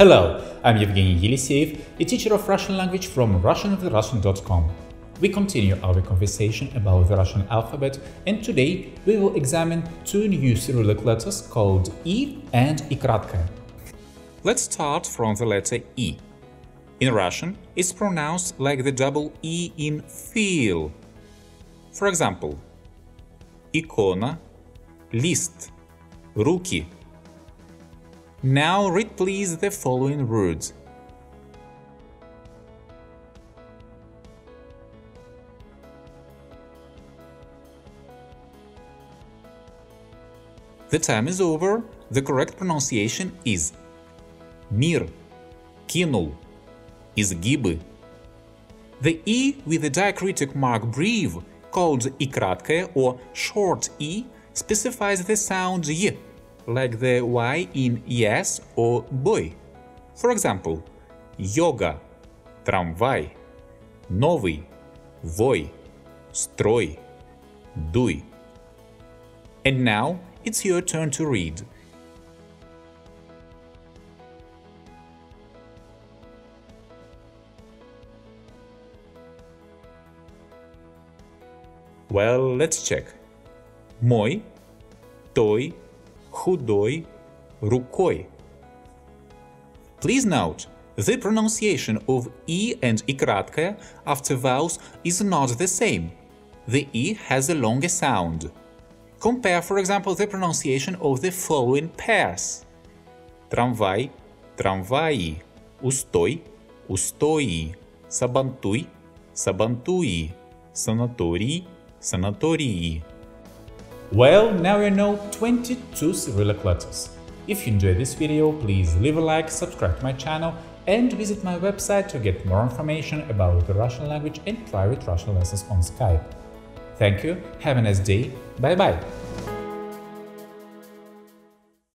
Hello, I'm Yevgeni Yeliseyev, a teacher of Russian language from RussianwithRussian.com. We continue our conversation about the Russian alphabet, and today we will examine two new Cyrillic letters called E and Ikratka. Let's start from the letter E. In Russian, it's pronounced like the double E in feel. For example, икона, лист, руки – now read please the following words. The time is over. The correct pronunciation is Мир, кинул, изгибы. The E with the diacritic mark brief, called и краткое or short E, specifies the sound Y like the Y in yes or boy. For example, yoga, трамвай, новый, вой, строй, дуй. And now it's your turn to read. Well, let's check. Мой, той, худой рукой. Please note, the pronunciation of E and I краткая after vowels is not the same. The E has a longer sound. Compare, for example, the pronunciation of the following pairs. Трамвай, трамваи, устой, устои, сабантуй, сабантуи, санаторий, санатории. Well, now you know 22 Cyrillic letters. If you enjoyed this video, please leave a like, subscribe to my channel and visit my website to get more information about the Russian language and private Russian lessons on Skype. Thank you, have a nice day, bye bye!